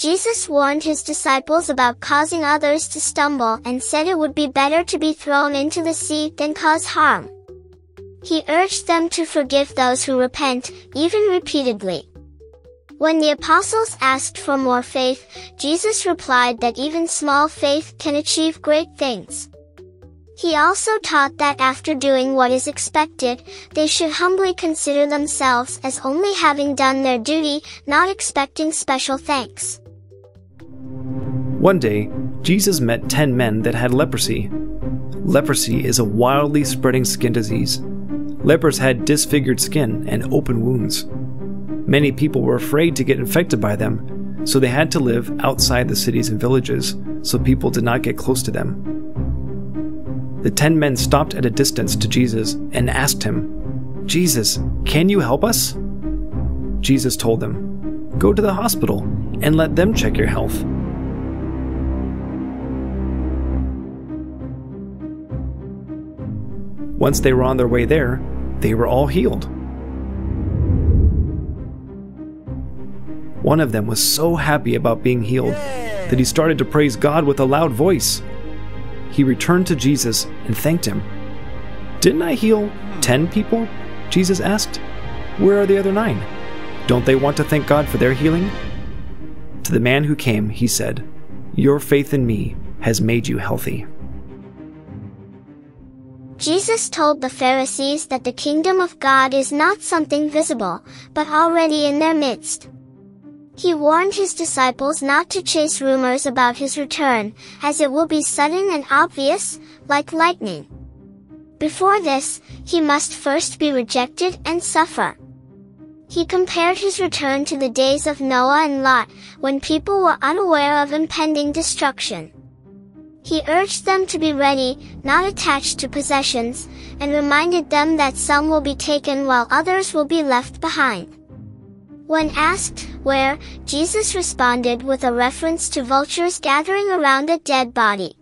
Jesus warned his disciples about causing others to stumble and said it would be better to be thrown into the sea than cause harm. He urged them to forgive those who repent, even repeatedly. When the apostles asked for more faith, Jesus replied that even small faith can achieve great things. He also taught that after doing what is expected, they should humbly consider themselves as only having done their duty, not expecting special thanks. One day, Jesus met ten men that had leprosy. Leprosy is a wildly spreading skin disease. Lepers had disfigured skin and open wounds. Many people were afraid to get infected by them, so they had to live outside the cities and villages so people did not get close to them. The ten men stopped at a distance to Jesus and asked him, Jesus, can you help us? Jesus told them, Go to the hospital and let them check your health. Once they were on their way there, they were all healed. One of them was so happy about being healed that he started to praise God with a loud voice. He returned to Jesus and thanked him. Didn't I heal ten people? Jesus asked. Where are the other nine? Don't they want to thank God for their healing? To the man who came, he said, Your faith in me has made you healthy. Jesus told the Pharisees that the kingdom of God is not something visible, but already in their midst. He warned his disciples not to chase rumors about his return, as it will be sudden and obvious, like lightning. Before this, he must first be rejected and suffer. He compared his return to the days of Noah and Lot, when people were unaware of impending destruction. He urged them to be ready, not attached to possessions, and reminded them that some will be taken while others will be left behind. When asked where, Jesus responded with a reference to vultures gathering around a dead body.